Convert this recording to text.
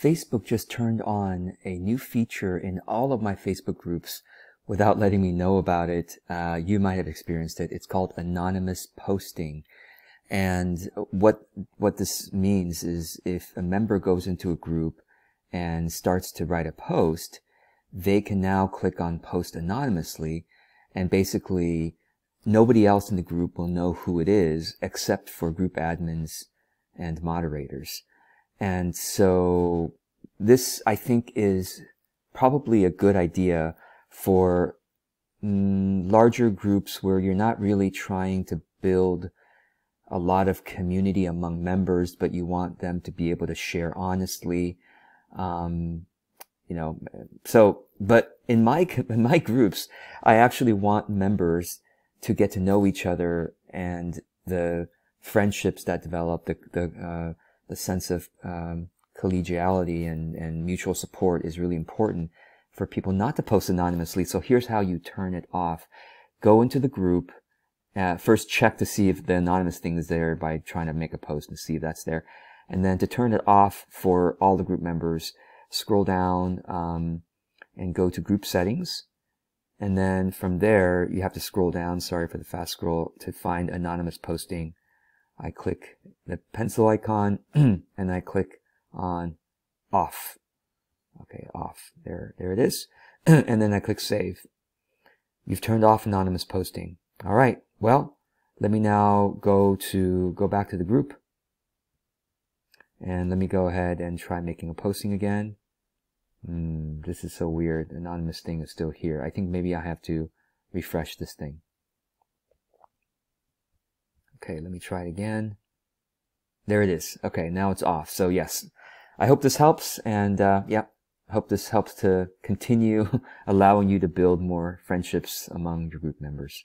Facebook just turned on a new feature in all of my Facebook groups without letting me know about it. Uh, you might have experienced it. It's called anonymous posting. And what, what this means is if a member goes into a group and starts to write a post, they can now click on post anonymously and basically nobody else in the group will know who it is except for group admins and moderators. And so this, I think, is probably a good idea for mm, larger groups where you're not really trying to build a lot of community among members, but you want them to be able to share honestly. Um, you know, so, but in my, in my groups, I actually want members to get to know each other and the friendships that develop, the, the, uh, the sense of, um, collegiality and, and mutual support is really important for people not to post anonymously. So here's how you turn it off. Go into the group. Uh, first check to see if the anonymous thing is there by trying to make a post and see if that's there. And then to turn it off for all the group members, scroll down um, and go to group settings. And then from there, you have to scroll down, sorry for the fast scroll, to find anonymous posting. I click the pencil icon and I click on off. Okay, off. There, there it is. and then I click save. You've turned off anonymous posting. All right. Well, let me now go to, go back to the group. And let me go ahead and try making a posting again. Mm, this is so weird. Anonymous thing is still here. I think maybe I have to refresh this thing. Okay, let me try it again. There it is. Okay, now it's off. So yes, I hope this helps. And uh, yeah, I hope this helps to continue allowing you to build more friendships among your group members.